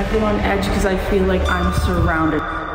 I feel on edge because I feel like I'm surrounded.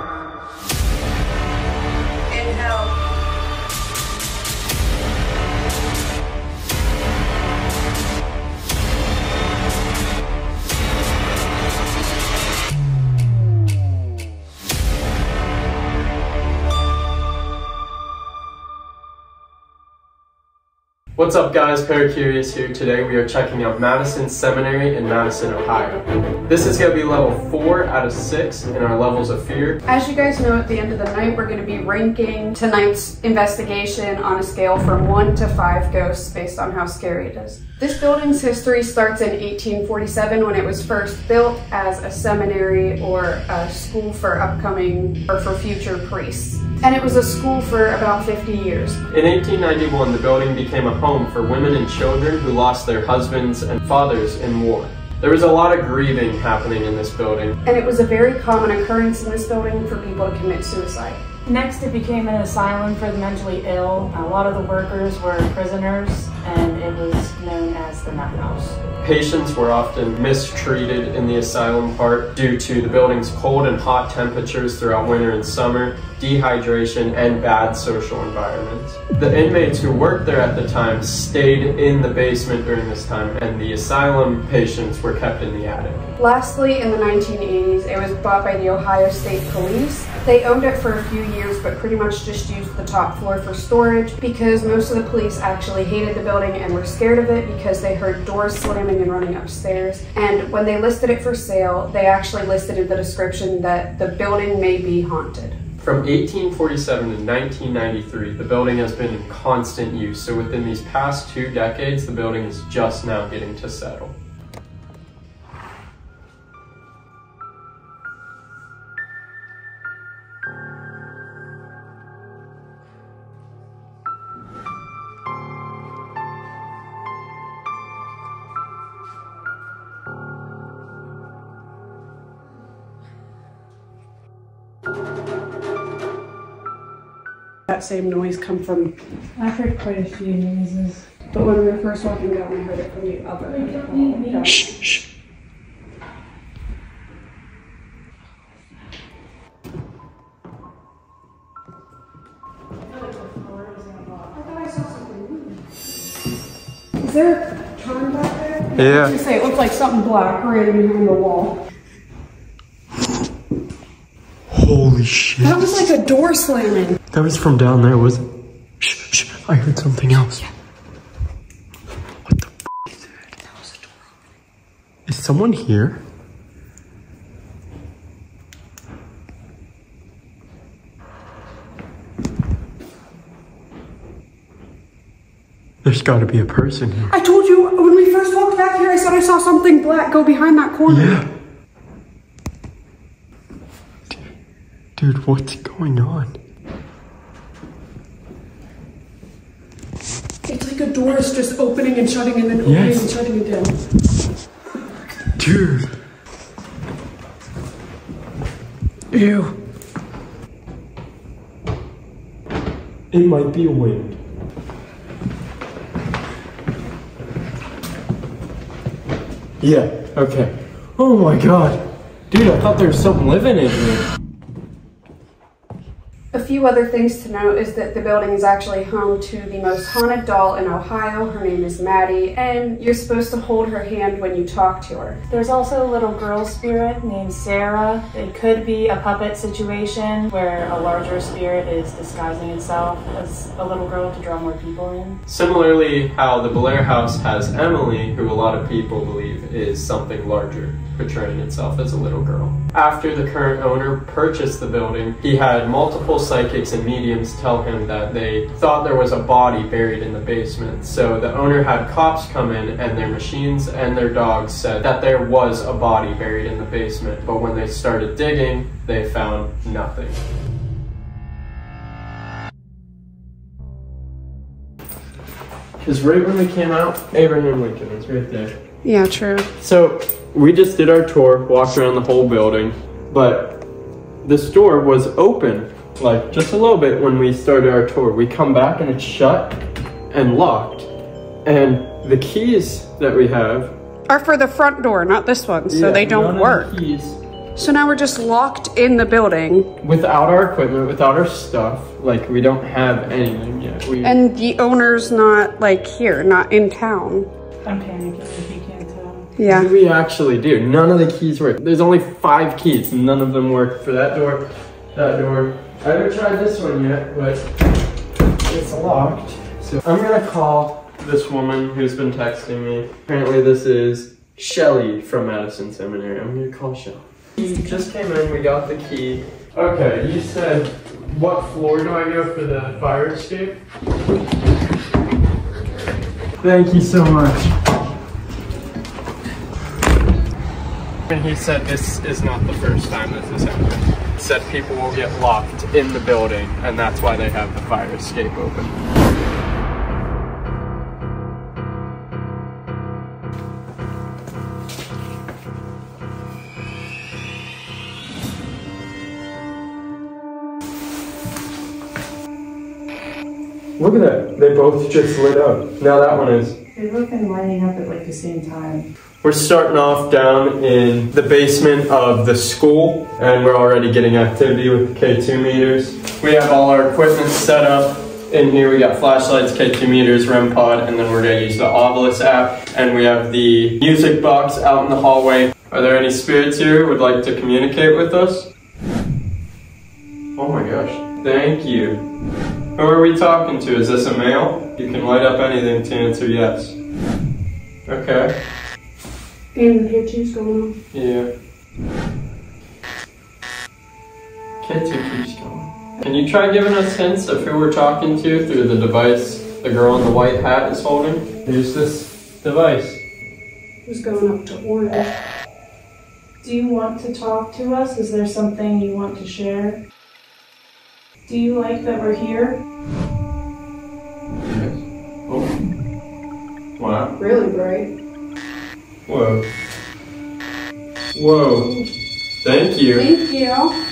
What's up guys, Paracurious here. Today we are checking out Madison Seminary in Madison, Ohio. This is going to be level 4 out of 6 in our levels of fear. As you guys know, at the end of the night, we're going to be ranking tonight's investigation on a scale from 1 to 5 ghosts based on how scary it is. This building's history starts in 1847 when it was first built as a seminary or a school for upcoming or for future priests. And it was a school for about 50 years. In 1891, the building became a home for women and children who lost their husbands and fathers in war. There was a lot of grieving happening in this building. And it was a very common occurrence in this building for people to commit suicide. Next, it became an asylum for the mentally ill. A lot of the workers were prisoners, and it was known as the nut house. Patients were often mistreated in the asylum part due to the building's cold and hot temperatures throughout winter and summer, dehydration, and bad social environment. The inmates who worked there at the time stayed in the basement during this time, and the asylum patients were kept in the attic. Lastly, in the 1980s, it was bought by the Ohio State Police. They owned it for a few years, but pretty much just used the top floor for storage because most of the police actually hated the building and were scared of it because they heard doors slamming and running upstairs. And when they listed it for sale, they actually listed in the description that the building may be haunted. From 1847 to 1993, the building has been in constant use, so within these past two decades, the building is just now getting to settle. Same noise come from, I've heard quite a few noises. but when we were first walking down, we heard it from the other end. Shh, shh. Is there a turn back there? I was Yeah. gonna say, it looked like something black right behind the wall. Holy shit. That was like a door slamming. That was from down there, was it? Shh, shh. I heard something else. Yeah. What the f is that? That was a door Is someone here? There's gotta be a person here. I told you when we first walked back here, I said I saw something black go behind that corner. Yeah. Dude, what's going on? Like a door is just opening and shutting and then opening Yes. and shutting again. Dude. Ew. It might be a wind. Yeah, okay. Oh my god. Dude, I thought there was something living in here. A few other things to note is that the building is actually home to the most haunted doll in Ohio. Her name is Maddie, and you're supposed to hold her hand when you talk to her. There's also a little girl spirit named Sarah. It could be a puppet situation where a larger spirit is disguising itself as a little girl to draw more people in. Similarly, how the Blair House has Emily, who a lot of people believe is something larger, portraying itself as a little girl. After the current owner purchased the building, he had multiple psychics and mediums tell him that they thought there was a body buried in the basement. So the owner had cops come in and their machines and their dogs said that there was a body buried in the basement. But when they started digging, they found nothing. Because right when we came out, Abraham Lincoln was right there. Yeah, true. So we just did our tour, walked around the whole building, but the store was open, like just a little bit when we started our tour. We come back and it's shut and locked. And the keys that we have are for the front door, not this one, so Yeah, they don't of the work. keys. So now we're just locked in the building, Without our equipment, without our stuff, like we don't have anything yet. We, and the owner's not like here, not in town. I'm panicking Yeah. we actually do. None of the keys work. There's only five keys. None of them work for that door, that door. I haven't tried this one yet, but it's locked. So I'm gonna call this woman who's been texting me. Apparently this is Shelly from Madison Seminary. I'm gonna call Shelly. He just came in, we got the key. Okay, you said, what floor do I go for the fire escape? Thank you so much. And he said this is not the first time this has happened. He said people will get locked in the building, and that's why they have the fire escape open. Look at that. They both just lit up. Now that one is. They've both been lighting up at like the same time. We're starting off down in the basement of the school, and we're already getting activity with the K2 meters. We have all our equipment set up. In here, we got flashlights, K2 meters, REM pod, and then we're gonna use the Ovilus app. And we have the music box out in the hallway. Are there any spirits here who would like to communicate with us? Oh my gosh, thank you. Who are we talking to? Is this a male? You can light up anything to answer yes. Okay. And here two's going on. Yeah. Kids who keeps going. Can you try giving us hints of who we're talking to through the device the girl in the white hat is holding? Here's this device. Who's going up to orange? Do you want to talk to us? Is there something you want to share? Do you like that we're here? Yes. Oh. Wow. Really bright. Whoa. Whoa. Thank you. Thank you.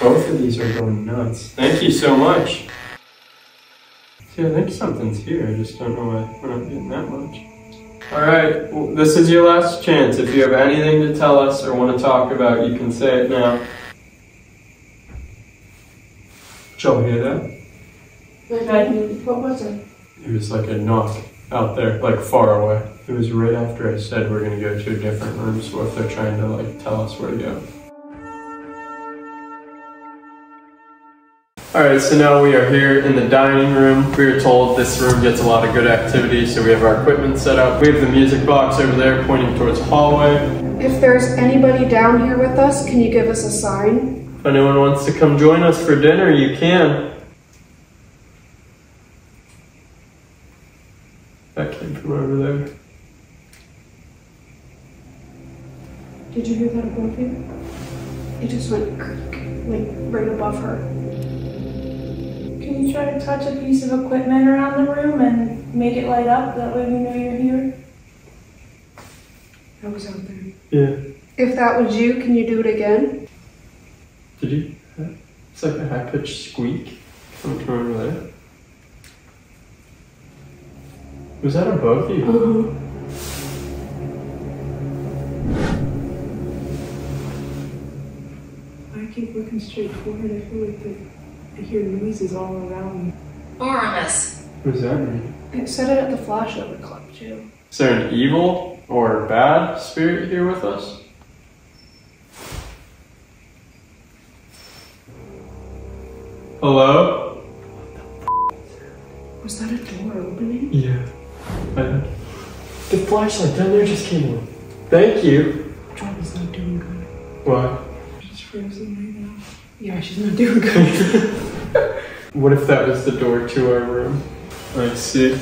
Both of these are going nuts. Thank you so much. See, I think something's here. I just don't know why we're not getting that much. Alright, well, this is your last chance. If you have anything to tell us or want to talk about, you can say it now. Did y'all hear that? What was it? It was like a knock out there, like far away. It was right after I said we're gonna go to a different room, so if they're trying to like tell us where to go. Alright, so now we are here in the dining room. We are told this room gets a lot of good activity, so we have our equipment set up. We have the music box over there pointing towards the hallway. If there's anybody down here with us, can you give us a sign? If anyone wants to come join us for dinner, you can. That came from over there. Did you hear that above you? It just went creak, like right above her. Can you try to touch a piece of equipment around the room and make it light up? That way we know you're here. I was out there. Yeah. If that was you, can you do it again? Did you? Uh, it's like a high pitched squeak coming from over there. Was that above you? Uh-huh. I keep looking straight forward. I feel like the, I hear noises all around me. Aramis. What does that mean? It said it at the flashover club too. Is there an evil or bad spirit here with us? Hello? Was that a door opening? Yeah. The flashlight down there just came on. Thank you. Johnny's not doing good. What? She's frozen right now. Yeah, she's not doing good. What if that was the door to our room? I see.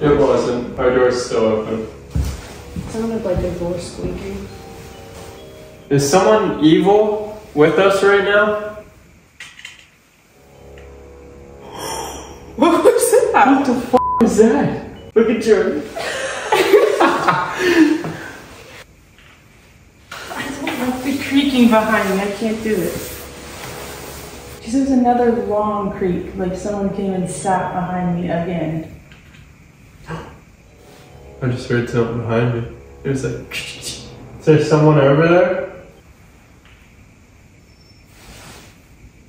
It wasn't. Our door's still open. It sounded like a door squeaking. Is someone evil with us right now? What was that? What the f is that? Look at Jordan. I don't like the creaking behind me. I can't do it. Because there was another long creak, like someone came and sat behind me again. I just heard something behind me. It was like, is there someone over there?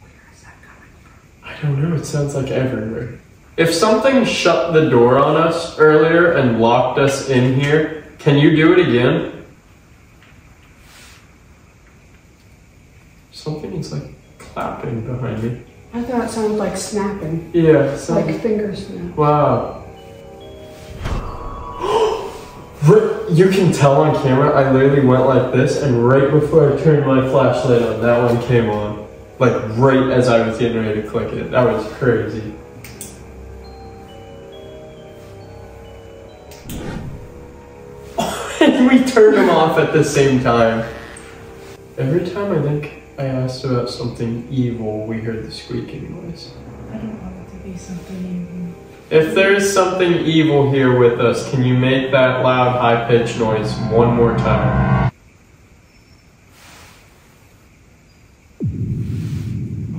Where is that coming from? I don't know, it sounds like everywhere. If something shut the door on us earlier and locked us in here, can you do it again? Something is like clapping behind me. I thought it sounded like snapping, Yeah, like finger snap. Wow. You can tell on camera, I literally went like this, and right before I turned my flashlight on, that one came on. Like right as I was getting ready to click it. That was crazy. Turned them off at the same time. Every time I think I asked about something evil, we heard the squeaking noise. I don't want it to be something evil. If there is something evil here with us, can you make that loud, high pitched noise one more time?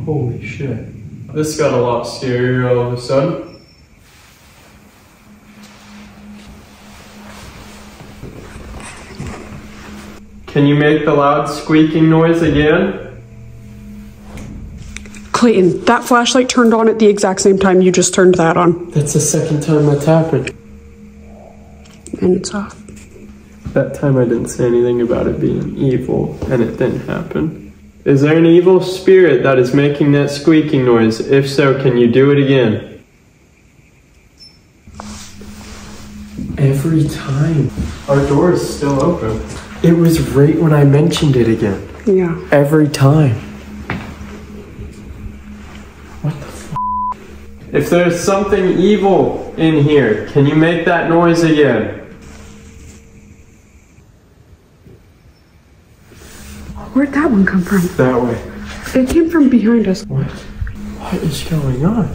Holy shit. This got a lot scarier all of a sudden. Can you make the loud squeaking noise again? Clayton, that flashlight turned on at the exact same time you just turned that on. That's the second time that's happened. And it's off. That time I didn't say anything about it being evil, and it didn't happen. Is there an evil spirit that is making that squeaking noise? If so, can you do it again? Every time. Our door is still open. It was right when I mentioned it again. Yeah. Every time. What the f? If there's something evil in here, can you make that noise again? Where'd that one come from? That way. It came from behind us. What? What is going on?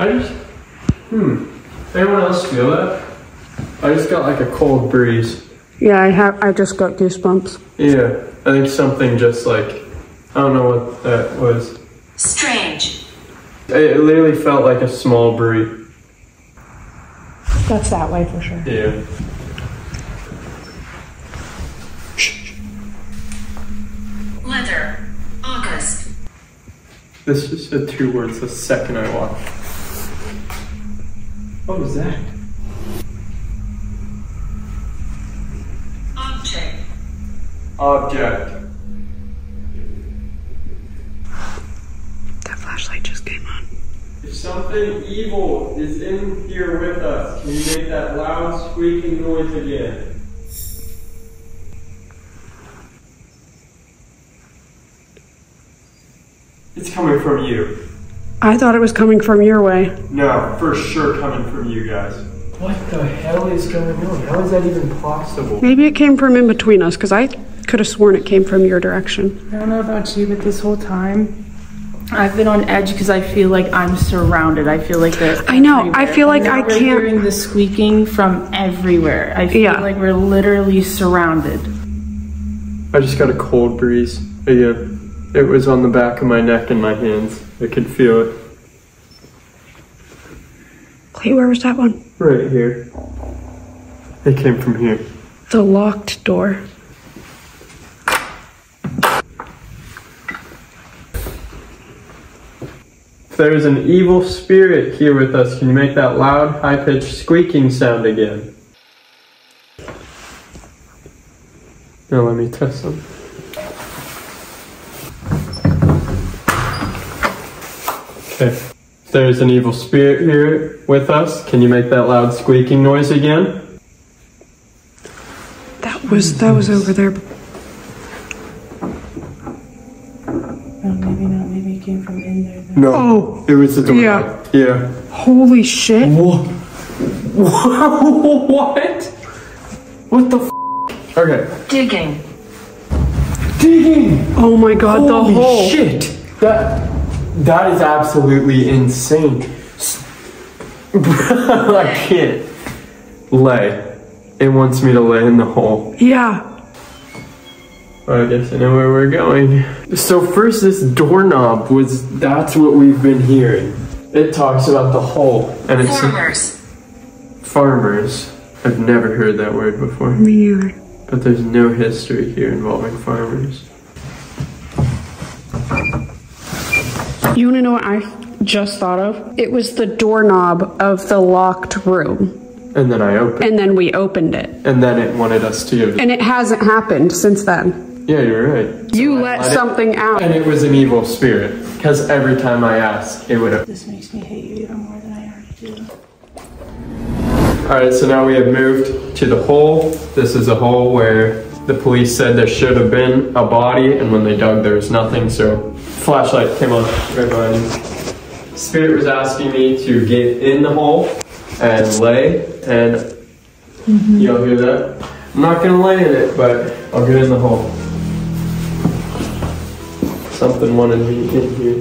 I just. Hmm. Anyone else feel that? I just got like a cold breeze. Yeah, I have. I just got goosebumps. Yeah, I think something just like. I don't know what that was. Strange. It, it literally felt like a small breeze. That's that way for sure. Yeah. Leather. August. This just said two words the second I walked. What was that? Object. Object. That flashlight just came on. If something evil is in here with us, can you make that loud squeaking noise again? It's coming from you. I thought it was coming from your way. No, for sure coming from you guys. What the hell is going on? How is that even possible? Maybe it came from in between us, because I could have sworn it came from your direction. I don't know about you, but this whole time, I've been on edge because I feel like I'm surrounded. I feel like that. I know, I feel like I We're can't- hearing the squeaking from everywhere. I feel Yeah. like we're literally surrounded. I just got a cold breeze. Yeah, uh, it was on the back of my neck and my hands. I could feel it Wait, where was that one? right here. It came from here. The locked door. If there's an evil spirit here with us, can you make that loud, high pitched squeaking sound again? Now let me test them. Okay. If there's an evil spirit here with us, can you make that loud squeaking noise again? That was that was over there. No, maybe not. Maybe it came from in there. No. Oh. It was the door. Yeah. Yeah. Holy shit! What? what? What the f? Okay. Digging. Digging! Oh my god, the Holy hole. shit! That that is absolutely insane. S- I can't lay. It wants me to lay in the hole. Yeah. I guess I know where we're going. So first, this doorknob was. That's what we've been hearing. It talks about the hole, and it's Farmers. farmers. I've never heard that word before. Me either. But there's no history here involving farmers. You want to know what I just thought of? It was the doorknob of the locked room. And then I opened, And then we opened it. and then it wanted us. To, And it hasn't happened since then. Yeah, you're right. You I let let it- something out. And it was an evil spirit, because every time I ask, it would. have. This makes me hate you even more than I already do. All right, so now we have moved to the hole. This is a hole where the police said there should have been a body, and when they dug, there was nothing. So, flashlight came on right behind me. Spirit was asking me to get in the hole and lay, and mm-hmm. y'all hear that? I'm not gonna lay in it, but I'll get in the hole. Something wanted me in here.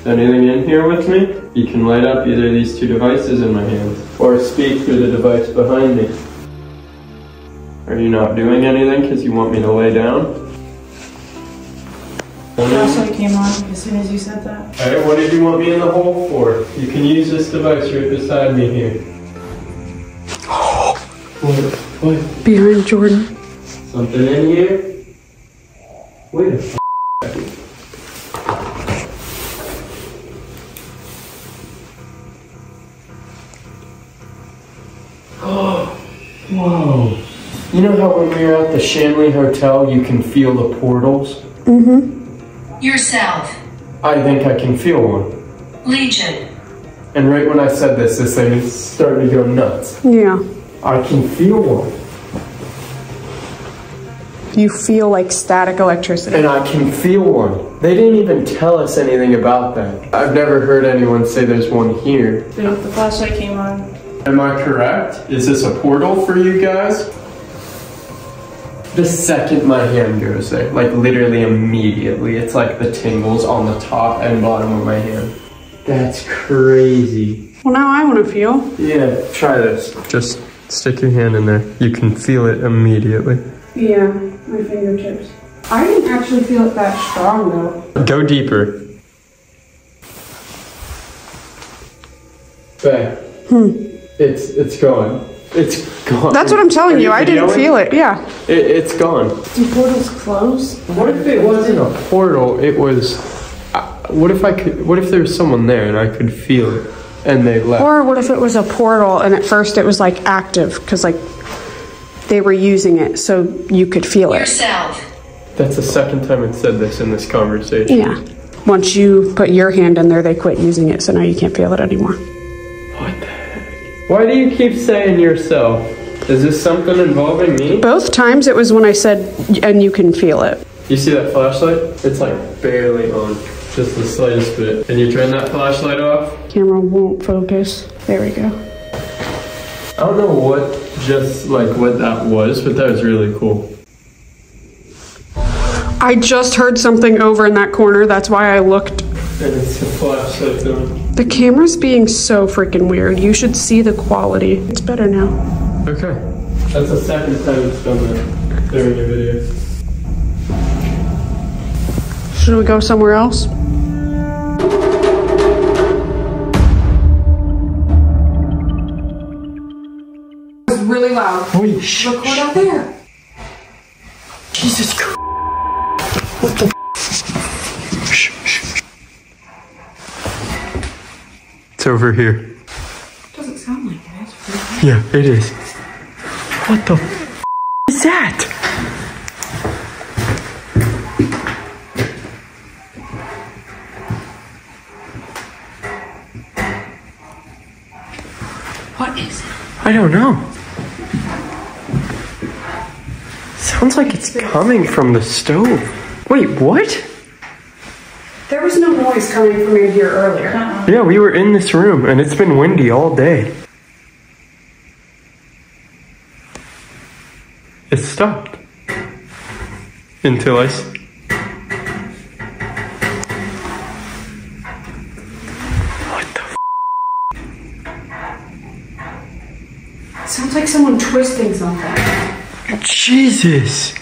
Is anything in here with me? You can light up either of these two devices in my hands, or speak through the device behind me. Are you not doing anything because you want me to lay down? Flashlight came on as soon as you said that. Alright, what did you want me in the hole for? You can use this device right beside me here. What? What? Behind Jordan. Something in here? Wait a Whoa. You know how when we were at the Shanley Hotel, you can feel the portals? Mhm. Yourself. I think I can feel one. Legion. And right when I said this, this thing is starting to go nuts. Yeah. I can feel one. You feel like static electricity. And I can feel one. They didn't even tell us anything about that. I've never heard anyone say there's one here. The, the flashlight came on. Am I correct? Is this a portal for you guys? The second my hand goes there, like literally immediately, it's like the tingles on the top and bottom of my hand. That's crazy. Well, now I want to feel. Yeah, try this. Just stick your hand in there. You can feel it immediately. Yeah, my fingertips. I didn't actually feel it that strong though. Go deeper. Back. Hmm. It's it's gone. It's gone. That's what I'm telling Are you. I didn't videoing? feel it. Yeah. It, it's gone. Do portals close? What if it wasn't a portal? It was. Uh, what if I could? What if there was someone there and I could feel it, and they left? Or what if it was a portal and at first it was like active because like they were using it so you could feel it. Yourself. That's the second time it said this in this conversation. Yeah. Once you put your hand in there, they quit using it, so now you can't feel it anymore. What the heck? Why do you keep saying yourself? Is this something involving me? Both times it was when I said, and you can feel it. You see that flashlight? It's like barely on, just the slightest bit. Can you turn that flashlight off? Camera won't focus. There we go. I don't know what just like what that was, but that was really cool. I just heard something over in that corner. That's why I looked. And it's a flashlight on. The camera's being so freaking weird. You should see the quality. It's better now. Okay. That's the second time it's done that during a video. Should we go somewhere else? It's really loud. Holy shit. Record out there. Jesus Christ. What the Shh, shh. It's over here. Doesn't sound like it. Yeah, it is. What the is that? What is it? I don't know. Sounds like it's coming from the stove. Wait, what? There was no noise coming from in here earlier. Uh-uh. Yeah, we were in this room and it's been windy all day. It stopped. Until I. s- What the f- Sounds like someone twisting something. Jesus!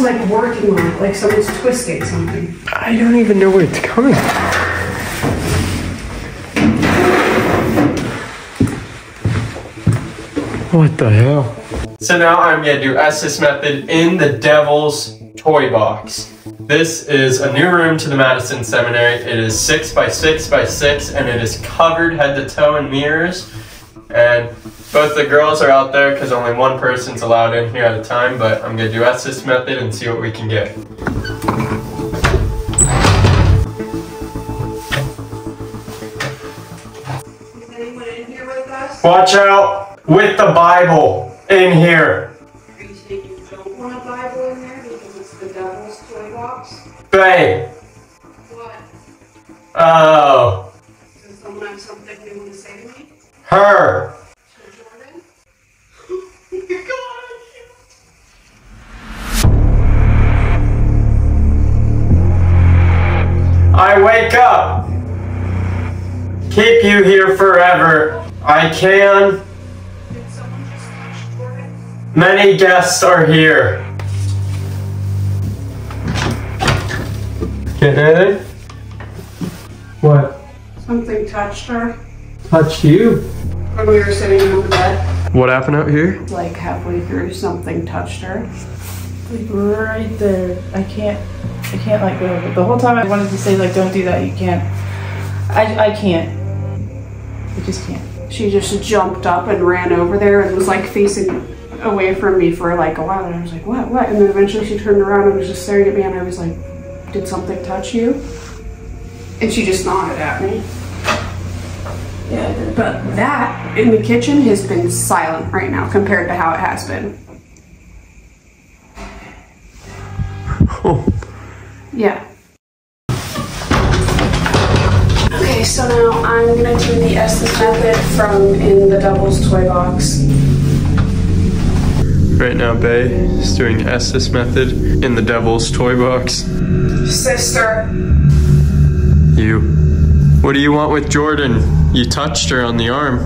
someone's like working on it, like someone's twisting something. I don't even know where it's coming from. What the hell? So now I'm gonna do Estes method in the devil's toy box. This is a new room to the Madison Seminary. It is six by six by six and it is covered head to toe in mirrors. And both the girls are out there because only one person's allowed in here at a time. But I'm gonna do Estes method and see what we can get. Is anyone in here with us? Watch out with the Bible in here. Are you saying you don't want a Bible in there because it's the devil's toy box? Babe. What? Oh, Does someone have something they want to say to me? her. I wake up. Keep you here forever. I can. Did someone just touch Jordan? Many guests are here. Get anything? What? Something touched her Touched you? when we were sitting on the bed. What happened out here? Like halfway through, something touched her. Like right there. I can't. I can't let go of it. The whole time I wanted to say like, don't do that. You can't. I. I can't. I just can't. She just jumped up and ran over there and was like facing away from me for like a while. And I was like, what, what? And then eventually she turned around and was just staring at me and I was like, did something touch you? And she just nodded at me. Yeah. But that in the kitchen has been silent right now compared to how it has been. Yeah. Okay, so now I'm gonna do the Estes method from in the Devil's Toy Box. Right now, Bay is doing Estes method in the Devil's Toy Box. Sister, You. What do you want with Jordan? You touched her on the arm.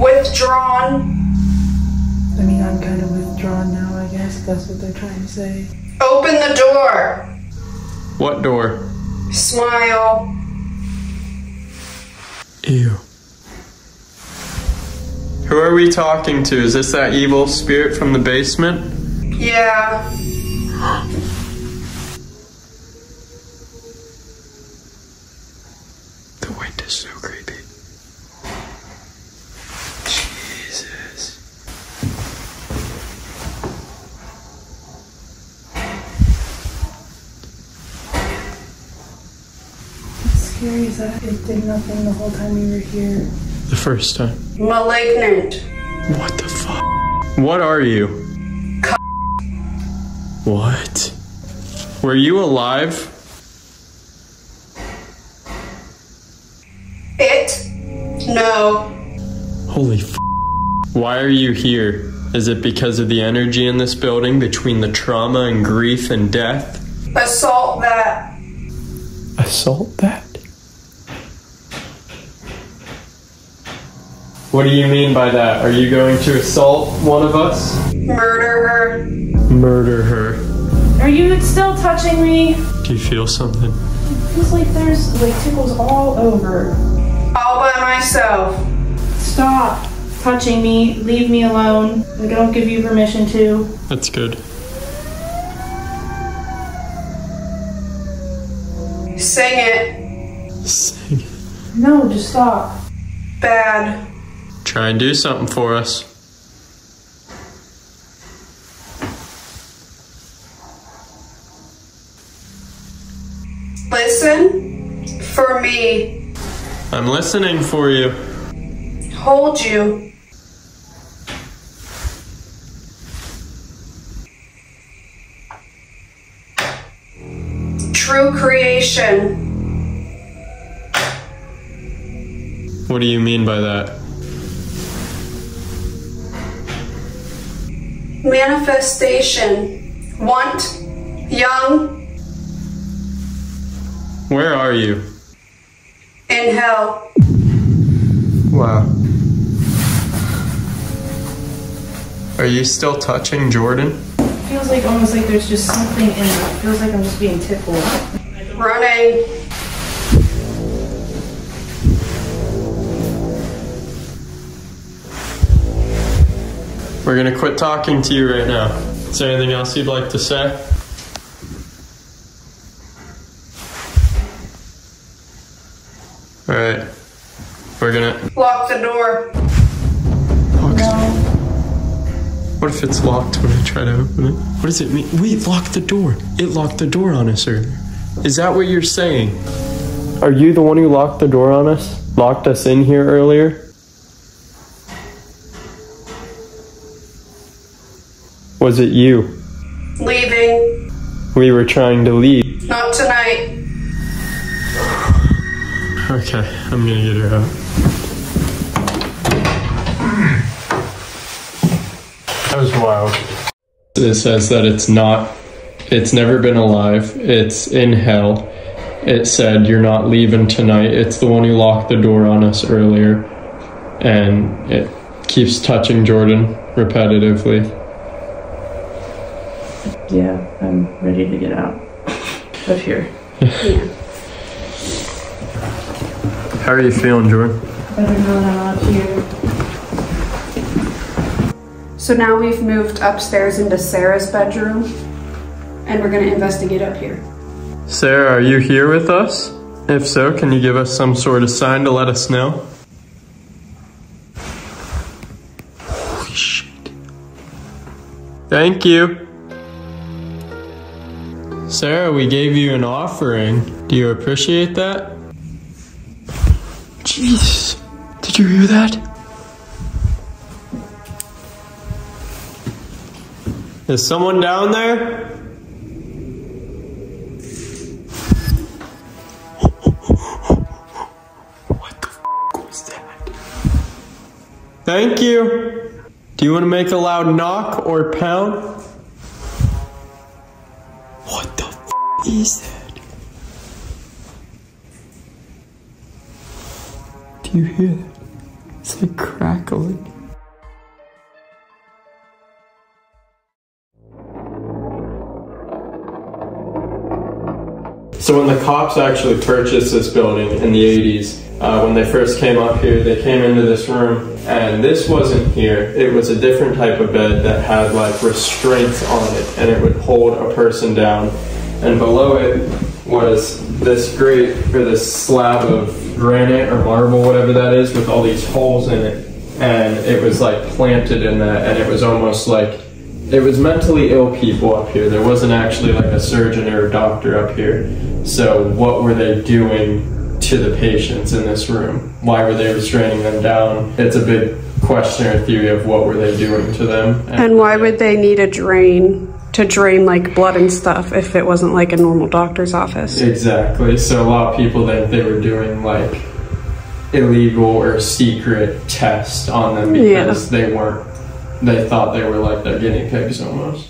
withdrawn. I mean, I'm kind of withdrawn now. I guess that's what they're trying to say. Open the door. What door? Smile. Ew. Who are we talking to? Is this that evil spirit from the basement? Yeah. The wind is so creepy. Jesus. What's scary is that it did nothing the whole time you were here. The first time. Malignant. What the fuck? What are you? What? Were you alive? It? No. Holy f. Why are you here? Is it because of the energy in this building between the trauma and grief and death? Assault that. Assault that? What do you mean by that? Are you going to assault one of us? Murder her. Murder her. Are you still touching me? Do you feel something? It feels like there's like tickles all over. All by myself. Stop touching me. Leave me alone. I don't give you permission to. That's good. Sing it. Sing. No, just stop. Bad. Try and do something for us. Listen. For me. I'm listening for you. Hold you. True creation. What do you mean by that? Manifestation. Want. Young. Where are you? In hell. Wow. Are you still touching Jordan? It feels like almost like there's just something in it. It feels like I'm just being tickled. Running. We're gonna quit talking to you right now. Is there anything else you'd like to say? All right. We're gonna. Lock the door. What if it's locked when I try to open it? What does it mean? Wait, lock the door. It locked the door on us earlier. Is that what you're saying? Are you the one who locked the door on us? Locked us in here earlier? Was it you? Leaving. We were trying to leave. Not tonight. Okay, I'm gonna get her out. That was wild. It says that it's not, it's never been alive, it's in hell. It said, You're not leaving tonight. It's the one who locked the door on us earlier. And it keeps touching Jordan repetitively. Yeah, I'm ready to get out of here. How are you feeling, Jordan? Better know that I'm out here. So now we've moved upstairs into Sarah's bedroom and we're gonna investigate up here. Sarah, are you here with us? If so, can you give us some sort of sign to let us know? Holy shit. Thank you. Sarah, we gave you an offering. Do you appreciate that? Jeez. Did you hear that? Is someone down there? What the f- was that? Thank you. Do you want to make a loud knock or pound? Is that? Do you hear that? It's like crackling. So when the cops actually purchased this building in the 80s, uh, when they first came up here, they came into this room, and this wasn't here. It was a different type of bed that had like restraints on it, and it would hold a person down. And below it was this grate or this slab of granite or marble, whatever that is, with all these holes in it. And it was like planted in that, and it was almost like it was mentally ill people up here. There wasn't actually like a surgeon or a doctor up here. So what were they doing to the patients in this room? Why were they restraining them down? It's a big question or theory of what were they doing to them. And why would they need a drain to drain like blood and stuff if it wasn't like a normal doctor's office? Exactly. So a lot of people think they were doing like illegal or secret tests on them because they weren't. They thought they were like their guinea pigs almost.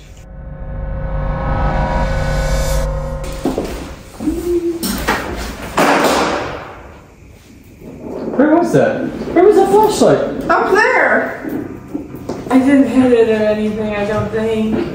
Where was that? Where was that flashlight? Up there! I didn't hit it or anything, I don't think.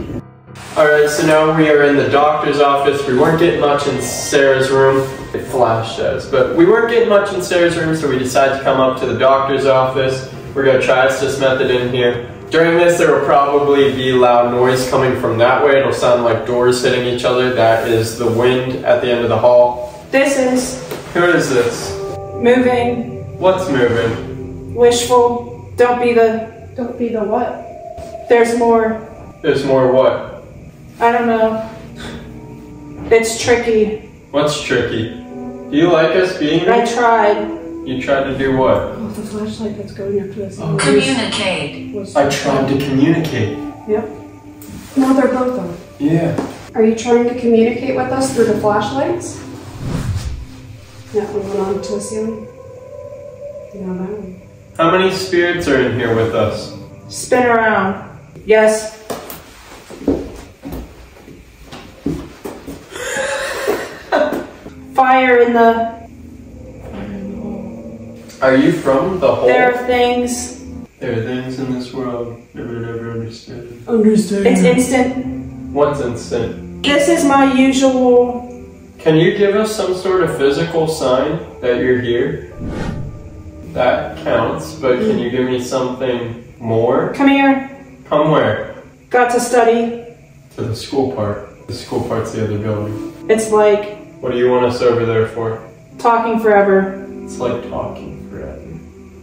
Alright, so now we are in the doctor's office. We weren't getting much in Sarah's room. It flashed us, but we weren't getting much in Sarah's room, so we decided to come up to the doctor's office. We're gonna try this method in here. During this, there will probably be loud noise coming from that way. It'll sound like doors hitting each other. That is the wind at the end of the hall. This is Who is this? moving, What's moving? wishful. Don't be the. Don't be the what? There's more. There's more what? I don't know. It's tricky. What's tricky? Do you like us being here? I tried. You tried to do what? Oh, the flashlight that's going up to this. Oh, Communicate. I tried to communicate. Yep. No, they're both on. Yeah. Are you trying to communicate with us through the flashlights? That one went on to the ceiling. No, that one. How many spirits are in here with us? Spin around. Yes. Fire in the. Are you from the whole? There are things. There are things in this world that we never understood. It's instant. What's instant? This is my usual. Can you give us some sort of physical sign that you're here? That counts, but can you give me something more? Come here. Come where? Got to study. To the school part. The school part's the other building. It's like What do you want us over there for? talking forever. It's like talking forever.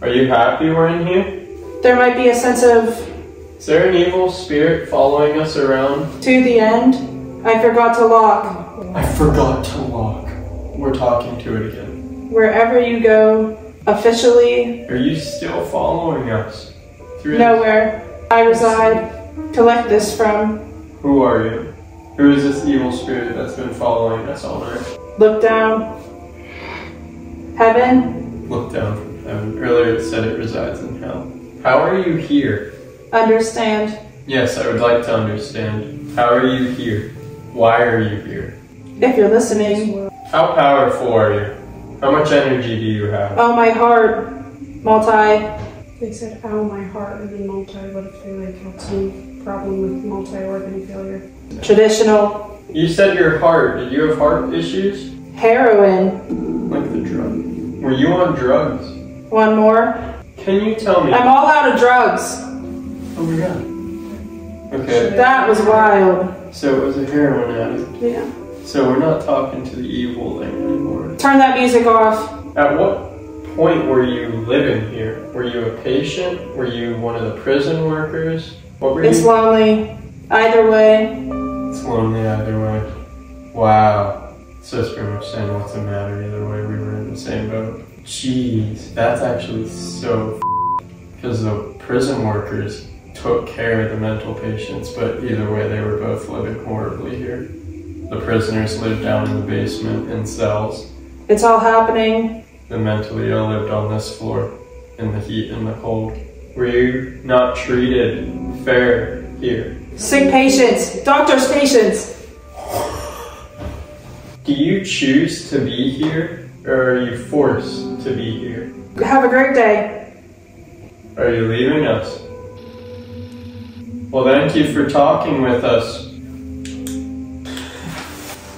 Are you happy we're in here? There might be a sense of Is there an evil spirit following us around? to the end. I forgot to lock. I forgot to lock. We're talking to it again. Wherever you go, officially, Are you still following us? Through nowhere, I reside. Collect this from. Who are you? Who is this evil spirit that's been following us all night? Look down. Heaven, Look down from heaven. Earlier it said it resides in hell. How are you here? understand. Yes, I would like to understand. How are you here? Why are you here? If you're listening. How powerful are you? How much energy do you have? Oh, my heart. Multi. They said, ow, my heart, and then multi. What if they like had some problem with multi-organ failure? Traditional. You said your heart. Did you have heart issues? Heroin. Like the drug. Were you on drugs? One more. Can you tell me? I'm all out of drugs. Oh my god. Okay, That was wild. so it was a heroin addict. Yeah. So we're not talking to the evil thing anymore. Turn that music off. At what point were you living here? Were you a patient? Were you one of the prison workers? It's lonely. Either way, It's lonely either way. Wow. So it's pretty much saying what's the matter either way. We were in the same boat. Jeez, that's actually so because the prison workers took care of the mental patients, but either way, they were both living horribly here. The prisoners lived down in the basement in cells. it's all happening. The mentally ill lived on this floor in the heat and the cold. Were you not treated fair here? Sick patients. Doctor's patients. Do you choose to be here, or are you forced to be here? Have a great day. Are you leaving us? Well, thank you for talking with us.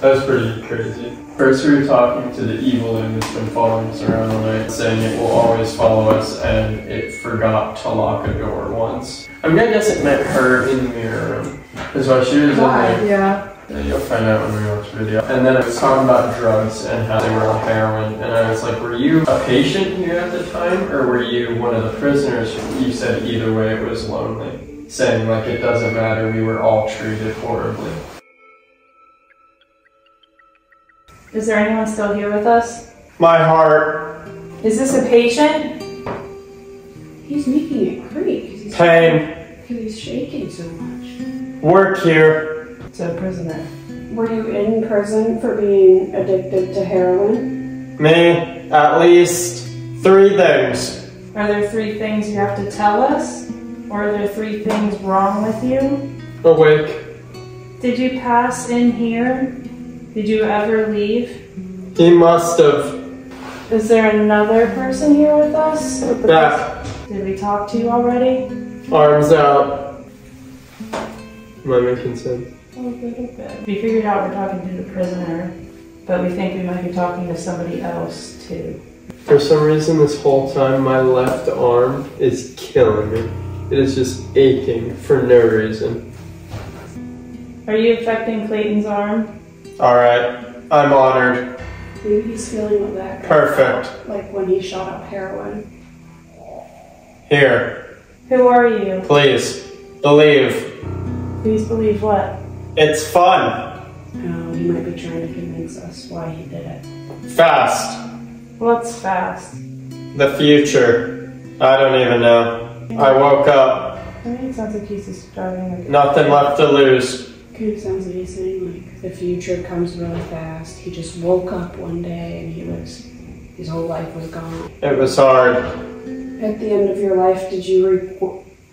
That was pretty crazy. First, we were talking to the evil thing that's been following us around all night, saying it will always follow us, and it forgot to lock a door once. I mean, I guess it meant her in the mirror room. Because while she was in there, Yeah. Yeah, you'll find out when we watch the video. And then I was talking about drugs and how they were on heroin. And I was like, were you a patient here at the time? Or were you one of the prisoners? You said either way it was lonely. Saying like it doesn't matter, we were all treated horribly. Is there anyone still here with us? My heart, Is this a patient? He's making it creak because he's, pain, 'cause he's shaking so much. work here. It's a prisoner. Were you in prison for being addicted to heroin? Me, at least three things. Are there three things you have to tell us? Or are there three things wrong with you? Awake. Did you pass in here? Did you ever leave? He must have. Is there another person here with us? Back. Did we talk to you already? Arms out. Am I making sense? A little bit. We figured out we're talking to the prisoner, but we think we might be talking to somebody else too. For some reason, this whole time, my left arm is killing me. It is just aching for no reason. Are you affecting Clayton's arm? Alright, I'm honored. Maybe he's feeling Perfect. Like when he shot up heroin. Here, Who are you? please, believe. Please believe what? It's fun. Oh, he might be trying to convince us why he did it. Fast. What's fast? The future. I don't even know. I woke up. I mean, it sounds like he's just driving Nothing left to lose. Kind of sounds like he's saying like the future comes really fast. He just woke up one day and he was, his whole life was gone. It was hard. At the end of your life, did you re-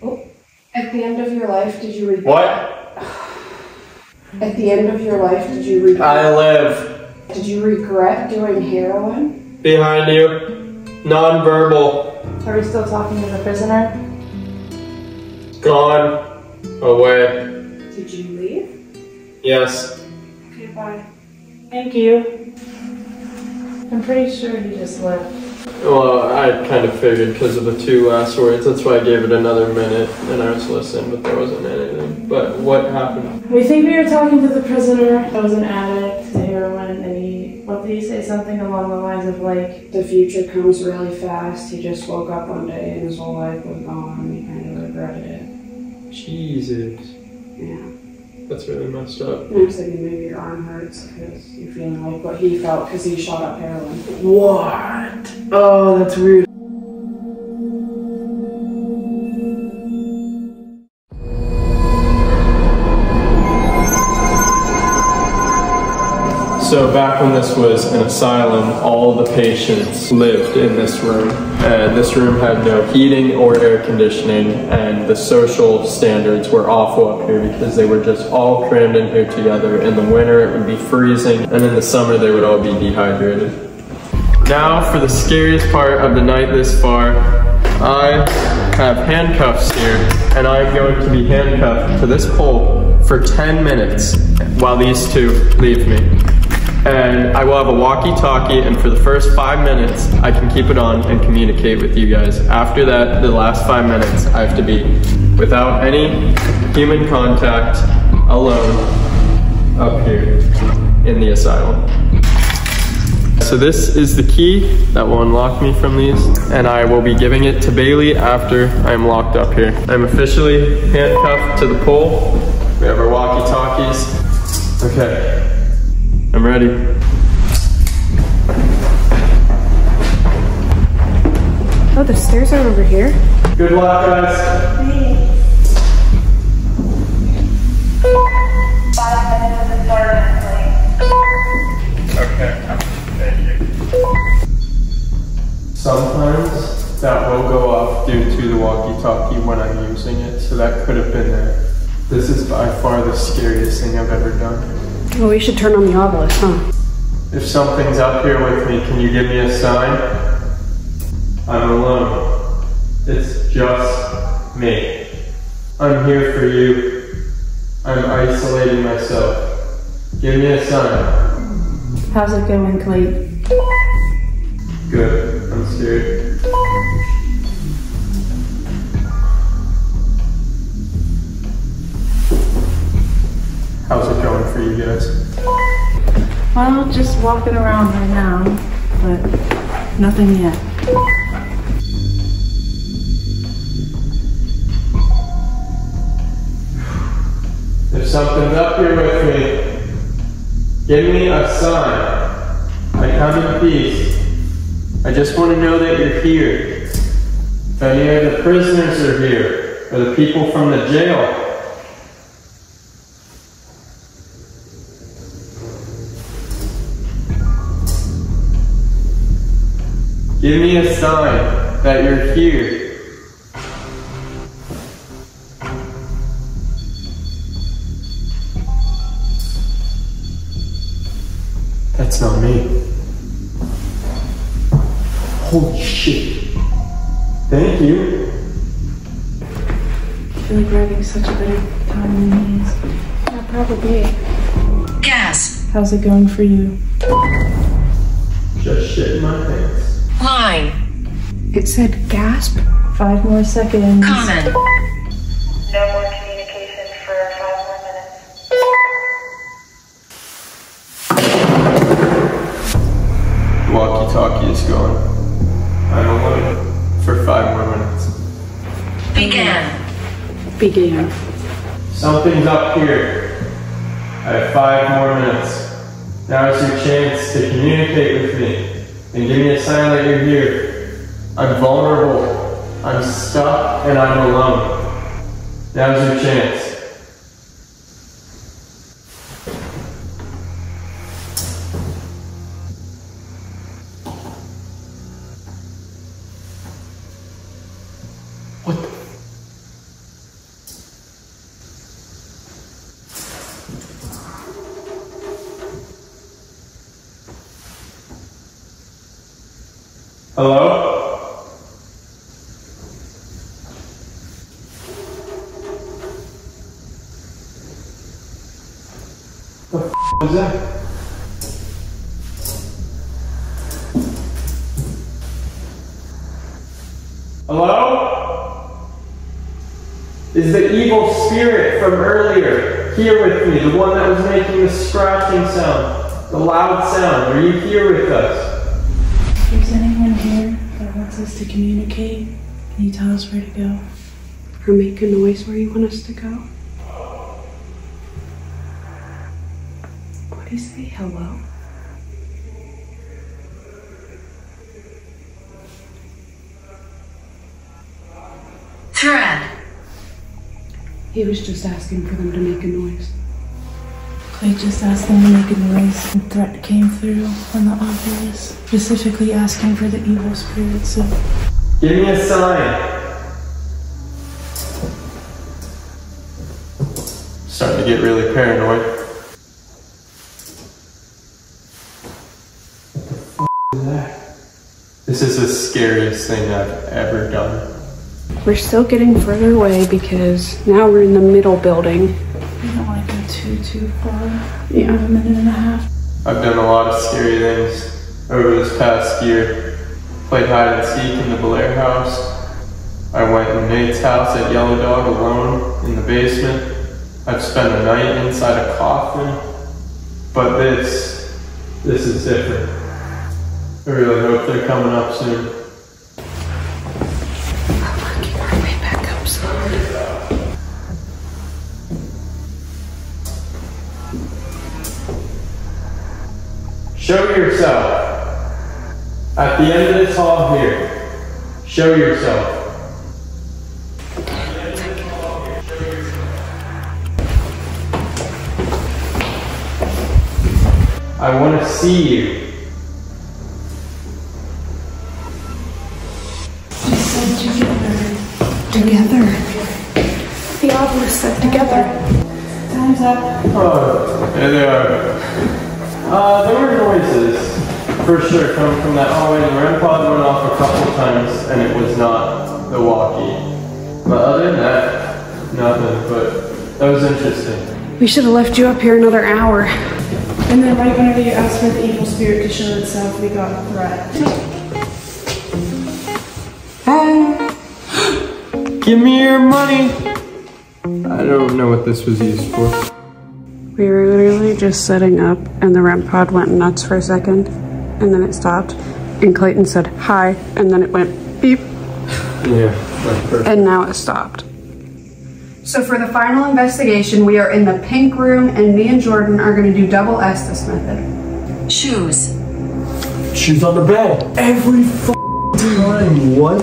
oh. At the end of your life, did you re- What? At the end of your life, did you regret? I live. Did you regret doing heroin? Behind you. Non-verbal. Are we still talking to the prisoner? Gone. Away. Did you leave? Yes. Okay, bye. Thank you. I'm pretty sure he just left. Well, I I kind of figured because of the two last words. That's why I gave it another minute and I was listening, but there wasn't anything. But what happened? We think we were talking to the prisoner that was an addict to heroin, and he, what did he say? Something along the lines of like, The future comes really fast. He just woke up one day and his whole life was gone and he kind of regretted it. Jesus. Yeah. That's really messed up. I was thinking maybe your arm hurts because you're feeling like what he felt because he shot up heroin. What? Oh, that's weird. So back when this was an asylum, all the patients lived in this room. And this room had no heating or air conditioning, and the social standards were awful up here because they were just all crammed in here together. In the winter, it would be freezing, and in the summer, they would all be dehydrated. Now for the scariest part of the night this far, I have handcuffs here, and I'm going to be handcuffed to this pole for 10 minutes while these two leave me. And I will have a walkie-talkie, and for the first five minutes, I can keep it on and communicate with you guys. After that, the last five minutes, I have to be without any human contact, alone, up here in the asylum. So this is the key that will unlock me from these, and I will be giving it to Bailee after I am locked up here. I'm officially handcuffed to the pole. We have our walkie-talkies. Okay, I'm ready. Oh, the stairs are over here. Good luck, guys. Okay, thank you. Sometimes that will go off due to the walkie-talkie when I'm using it, so that could have been there. This is by far the scariest thing I've ever done. Well, we should turn on the obelisk, huh? If something's up here with me, can you give me a sign? I'm alone. It's just me. I'm here for you. I'm isolating myself. Give me a sign. how's it going, Clayton? Good. I'm scared. How's it going for you guys? Well, just walking around right now, but nothing yet. If something's up here with me, give me a sign. I come in peace. I just want to know that you're here. If any of the prisoners are here, or the people from the jail. Give me a sign that you're here. That's not me. Holy shit. Thank you. I feel like we're having such a better time than he is. Yeah, probably. Gas. How's it going for you? Just shit in my pants. Line. It said gasp. Five more seconds. Common. No more communication for five more minutes. Walkie talkie is gone. I'm alone for five more minutes. Began. Began. Something's up here. I have five more minutes. Now is your chance to communicate with me and give me a sign that you're here. I'm vulnerable. I'm stuck and I'm alone. Now's your chance. Where to go? Or make a noise where you want us to go? What do you say? Hello? Thread. He was just asking for them to make a noise. Clay just asked them to make a noise, and threat came through on the obelisk, specifically asking for the evil spirits. So Give me a sign. To get really paranoid. What the is that? This is the scariest thing I've ever done. We're still getting further away because now we're in the middle building. we don't want to go too too far. Yeah. A minute and a half. I've done a lot of scary things over this past year. Played hide and seek in the Blair house. I went in Nate's house at Yellow Dog alone in the basement. I've spent a night inside a coffin. But this, this is different. I really hope they're coming up soon. Working our way back. Show yourself. At the end of this hall here. Show yourself. I want to see you. Together. Together. The obelisk said together. Time's up. Oh, there they are. Uh, there were noises, for sure, coming from that hallway. The REM pod went off a couple times, and it was not the walkie. But other than that, nothing. But that was interesting. We should have left you up here another hour. And then right whenever you asked for the evil spirit to show itself, we got a threat. Give me your money. I don't know what this was used for. We were literally just setting up, and the REM pod went nuts for a second, and then it stopped. And Clayton said hi, and then it went beep, Yeah, like perfect. and now it stopped. So for the final investigation, we are in the pink room, and me and Jordan are going to do double Estes method. Shoes. Shoes on the bed. Every time. What?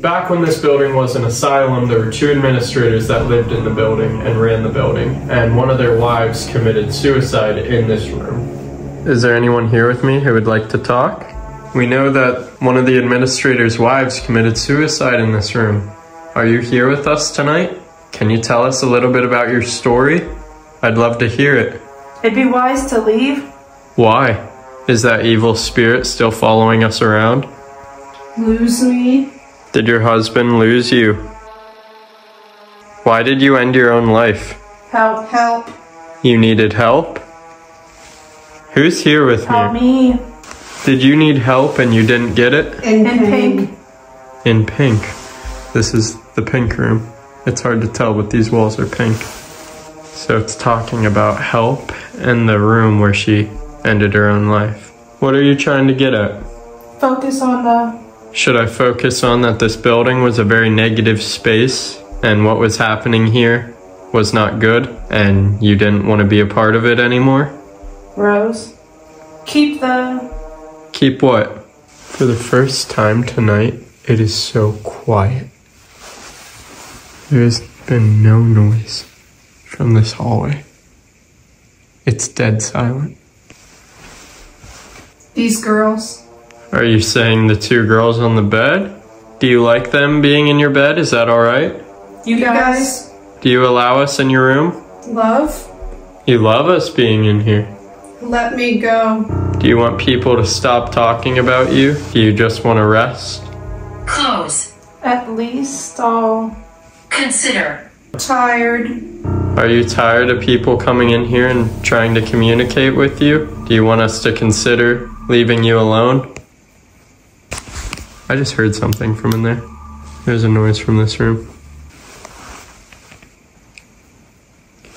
Back when this building was an asylum, there were two administrators that lived in the building and ran the building, and one of their wives committed suicide in this room. Is there anyone here with me who would like to talk? We know that one of the administrator's wives committed suicide in this room. Are you here with us tonight? Can you tell us a little bit about your story? I'd love to hear it. It'd be wise to leave. Why? Is that evil spirit still following us around? Lose me? Did your husband lose you? Why did you end your own life? Help, help, You needed help? Who's here with help me? me. Did you need help and you didn't get it? In, In pink. In pink. This is the pink room. It's hard to tell, but these walls are pink. So it's talking about help and the room where she ended her own life. What are you trying to get at? Focus on the. Should I focus on that this building was a very negative space and what was happening here was not good and you didn't want to be a part of it anymore? Rose. Keep the. Keep what? For the first time tonight, it is so quiet. There has been no noise from this hallway. It's dead silent. These girls. Are you saying the two girls on the bed? Do you like them being in your bed? Is that alright? You guys. Do you allow us in your room? Love, You love us being in here. let me go. Do you want people to stop talking about you? Do you just want to rest? Close. At least I'll. Consider. Tired. Are you tired of people coming in here and trying to communicate with you? Do you want us to consider leaving you alone? I just heard something from in there. There's a noise from this room.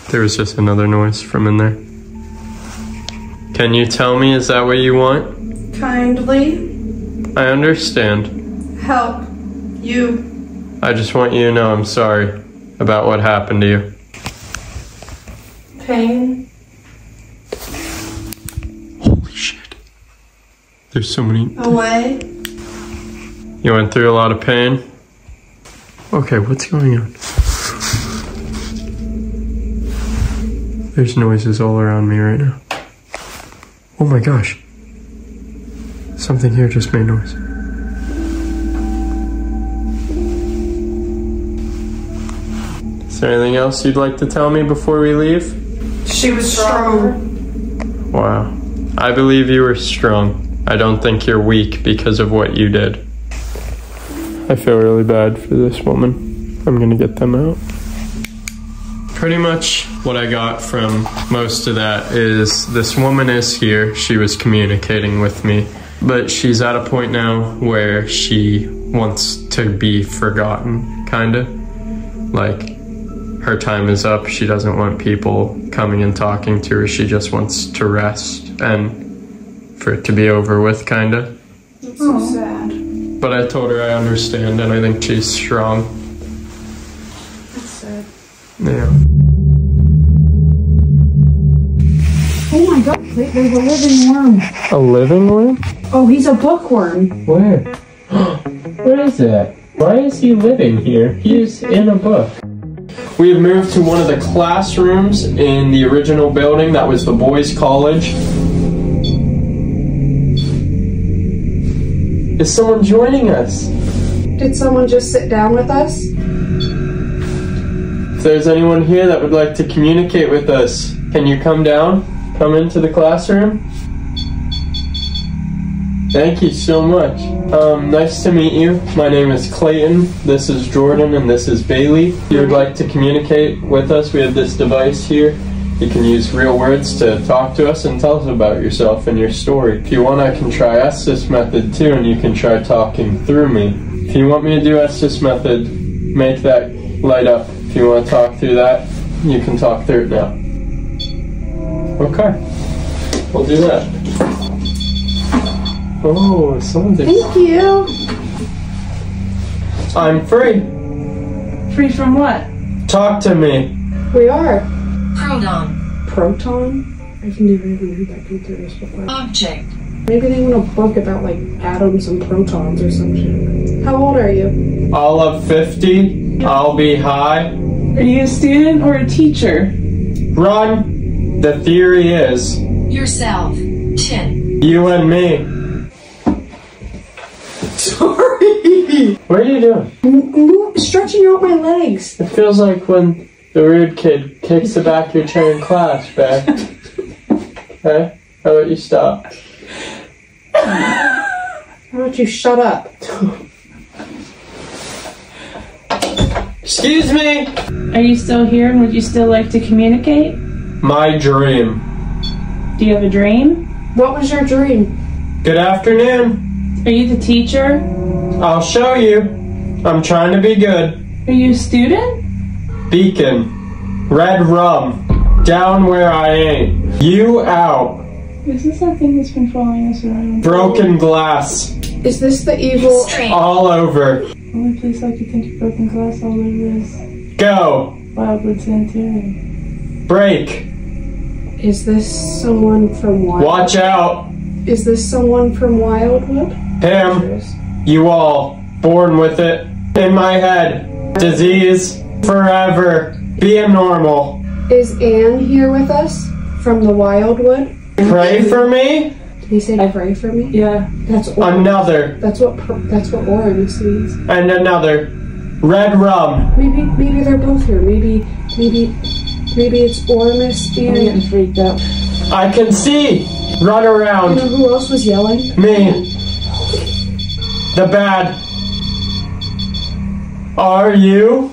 There was just another noise from in there. Can you tell me, is that what you want? Kindly I understand. help you. I just want you to know I'm sorry about what happened to you. Pain. Holy shit. There's so many. Away. You went through a lot of pain? Okay, what's going on? There's noises all around me right now. Oh my gosh. Something here just made noise. Is there anything else you'd like to tell me before we leave? She was strong. Wow. I believe you were strong. I don't think you're weak because of what you did. I feel really bad for this woman. I'm gonna get them out. Pretty much what I got from most of that is this woman is here. She was communicating with me, but she's at a point now where she wants to be forgotten, kinda. Like, her time is up. She doesn't want people coming and talking to her. She just wants to rest and for it to be over with, kinda. That's so sad. But I told her I understand and I think she's strong. That's sad. Yeah. Oh my god, wait, there's a living worm. A living worm? Oh, he's a bookworm. Where? what is that? Why is he living here? He's in a book. We have moved to one of the classrooms in the original building that was the boys' college. Is someone joining us? Did someone just sit down with us? If there's anyone here that would like to communicate with us, can you come down? Come into the classroom? Thank you so much. Um, nice to meet you. My name is Clayton. This is Jordan, and this is Bailee. If you would like to communicate with us, we have this device here. You can use real words to talk to us and tell us about yourself and your story. If you want, I can try Estes method too, and you can try talking through me. If you want me to do Estes method, make that light up. If you want to talk through that, you can talk through it now. Okay, we'll do that. Oh, someone's. Ex- Thank you. I'm free. Free from what? Talk to me. We are. Proton. Proton? I've never even heard that come through this before. Object. Maybe they want a book about like atoms and protons or some shit. How old are you? All of 50. I'll be high. Are you a student or a teacher? Run. The theory is Yourself. Chin. you and me. Sorry. What are you doing? Move, stretching out my legs. It feels like when the rude kid kicks the back of your chair in class, back. Okay? How about you stop? How about you shut up? Excuse me! Are you still here and would you still like to communicate? My dream. Do you have a dream? What was your dream? Good afternoon. Are you the teacher? I'll show you. I'm trying to be good. Are you a student? Beacon. Red rum. Down where I ain't. You out. Is this that thing that's been following us around? Broken glass. Is this the evil? Straight. All over. Only place I could think of broken glass all over is Go. Wildwood Sanitarium. Break. Is this someone from Wild? Watch out. Is this someone from Wildwood? Him. You all. Born with it. In my head. Disease. Forever. Being normal. Is Anne here with us from the Wildwood? Pray for me. Did he say pray for me? Yeah. That's or- Another. that's what pr- that's what Oramus means. And another. Red rum. Maybe maybe they're both here. Maybe maybe maybe it's Oramus I'm getting freaked out. I can see. Run you around. know who else was yelling? Me. The bad. Are you?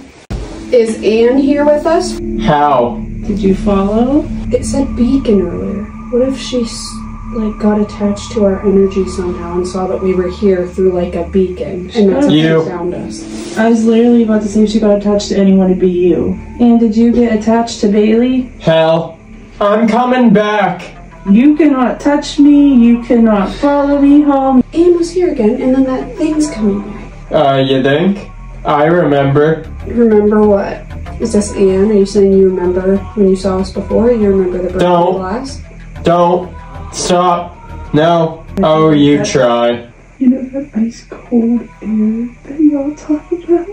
Is Anne here with us? How? Did you follow? It said beacon earlier. What if she's like got attached to our energy somehow and saw that we were here through like a beacon, and that's how You. she found us. I was literally about to say if she got attached to anyone, it'd be you. And did you get attached to Bailee? Hell, I'm coming back. You cannot touch me. You cannot follow me home. Anne was here again, and then that thing's coming back. Uh, you think? I remember. Remember what? Is this Anne? Are you saying you remember when you saw us before? You remember the broken Don't. glass? Don't stop. No. Oh, you try. You know that ice cold air that y'all talk about?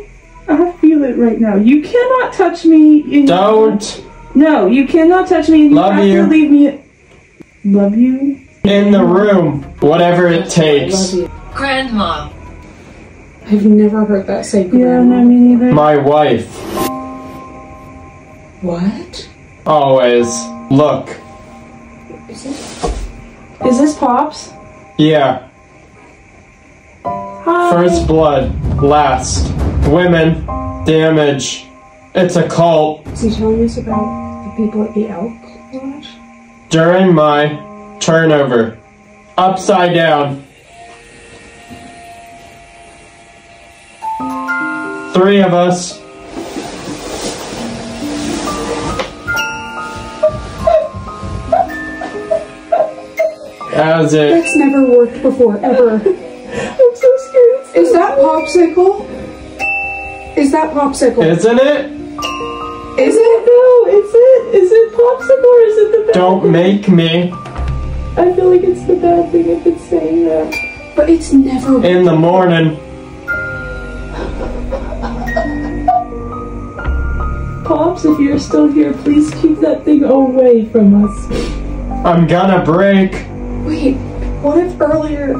I feel it right now. You cannot touch me. and- Don't No, you cannot touch me. and Love have you. to leave me. Love you. in the room. Whatever it takes. love you. Grandma. I've never heard that say Yeah, grandma. no, me neither. My wife. What? Always. Look. Is it? Is this Pops? Yeah. Hi. First blood. Last. Women. Damage. It's a cult. Is he telling us about the people at the Elk Lodge? During my turnover. Upside down. Three of us. As it. That's never worked before, ever. I'm so scared. Is that popsicle? Is that popsicle? Isn't it? Is it? No, is it? Is it popsicle or is it the bad Don't thing? make me. I feel like it's the bad thing if it's saying that. But it's never. In the morning. Pops, if you're still here, please keep that thing away from us. I'm gonna break. Wait, what if earlier.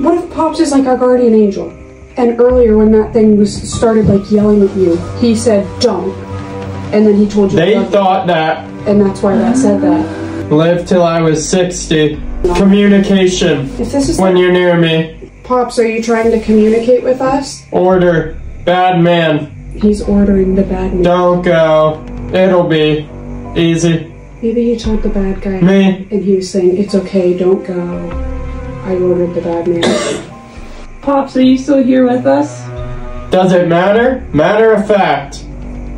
What if Pops is like our guardian angel? And earlier, when that thing was started like yelling at you, he said, don't. And then he told you. They "Love you," thought that. And that's why that said that. Live till I was 60. Communication. If this is. When you're near me. Pops, are you trying to communicate with us? Order. Bad man. He's ordering the bad man. Don't go. It'll be easy. Maybe he told the bad guy. Me. And he was saying, it's okay, don't go. I ordered the bad man. Pops, are you still here with us? Does it matter? Matter of fact.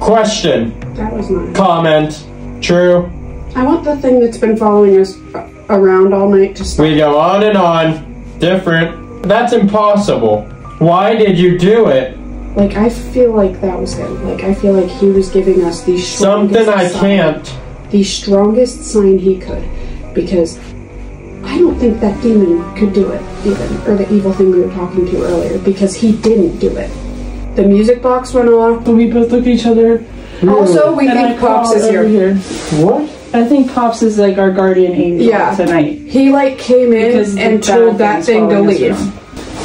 Question. that was nice. Comment. True. I want the thing that's been following us around all night to stop. We go on and on. Different. That's impossible. Why did you do it? Like, I feel like that was him. Like, I feel like he was giving us the strongest Something I sign- can't. The strongest sign he could. Because I don't think that demon could do it, even. Or the evil thing we were talking to earlier. Because he didn't do it. The music box went off. So we both looked at each other. Also, we and I think Pops is here. over here. What? I think Pops is like our guardian angel Yeah. tonight. He, like, came in Because and told that thing to leave.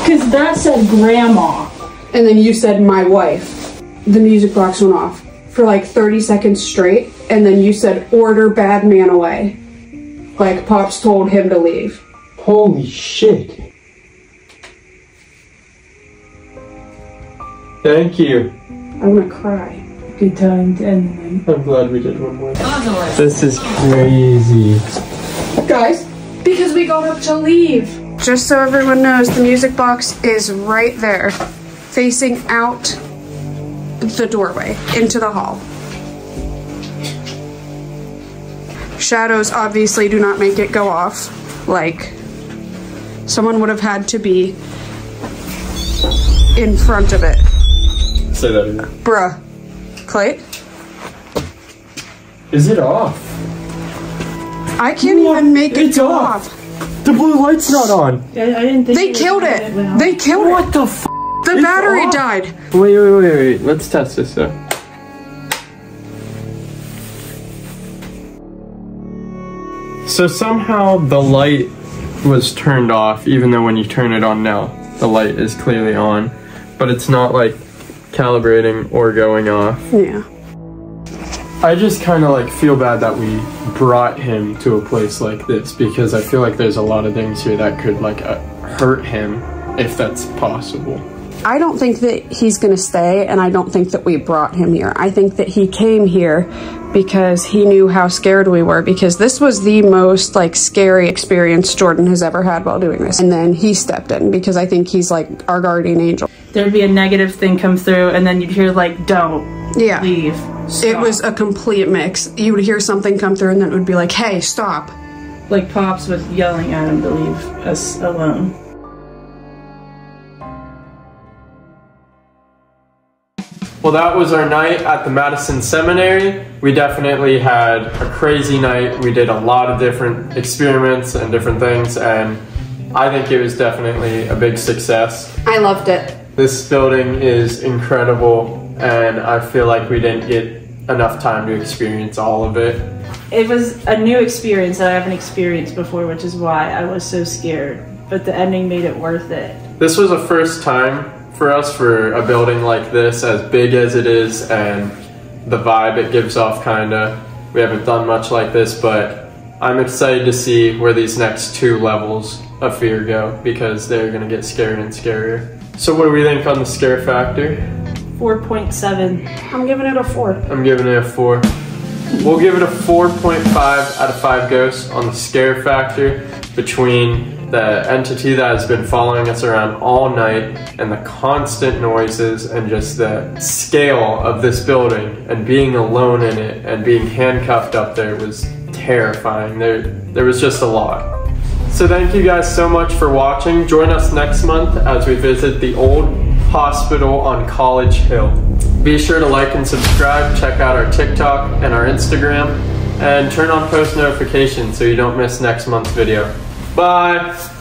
Because that said grandma. And then you said my wife. The music box went off for like 30 seconds straight. And then you said order bad man away. Like Pops told him to leave. Holy shit. Thank you. I'm gonna cry. Good time to end the night. I'm glad we did one more. This is crazy. Guys, because we got up to leave. Just so everyone knows, the music box is right there, facing out the doorway into the hall. Shadows obviously do not make it go off. Like, someone would have had to be in front of it. Say that again. Bruh. Clay? Is it off? I can't even make it It's go off. off. The blue light's not on. I, I didn't think They was killed gonna it. They killed it. What the f? The It's battery off. died. Wait, wait, wait, wait. Let's test this though. So somehow the light was turned off, even though when you turn it on now, the light is clearly on, but it's not like calibrating or going off. Yeah. I just kind of like feel bad that we brought him to a place like this because I feel like there's a lot of things here that could like uh, hurt him if that's possible. I don't think that he's going to stay, and I don't think that we brought him here. I think that he came here because he knew how scared we were because this was the most like scary experience Jordan has ever had while doing this. And then he stepped in because I think he's like our guardian angel. There'd be a negative thing come through, and then you'd hear like, "Don't Yeah. leave." It was a complete mix. You would hear something come through and then it would be like, "Hey, stop." like Pops was yelling at him to leave us alone. Well, that was our night at the Madison Seminary. We definitely had a crazy night. We did a lot of different experiments and different things, and I think it was definitely a big success. I loved it. This building is incredible, and I feel like we didn't get enough time to experience all of it. It was a new experience that I haven't experienced before, which is why I was so scared. But the ending made it worth it. This was a first time for us for a building like this, as big as it is, and the vibe it gives off, kinda. We haven't done much like this, but I'm excited to see where these next two levels of fear go because they're gonna get scarier and scarier. So, what do we think on the scare factor? 4.7. I'm giving it a 4. I'm giving it a 4. We'll give it a 4.5 out of 5 ghosts on the scare factor between the entity that has been following us around all night and the constant noises and just the scale of this building and being alone in it and being handcuffed up there was terrifying. There, there was just a lot. So thank you guys so much for watching. Join us next month as we visit the old hospital on College Hill. Be sure to like and subscribe, check out our TikTok and our Instagram, and turn on post notifications so you don't miss next month's video. Bye!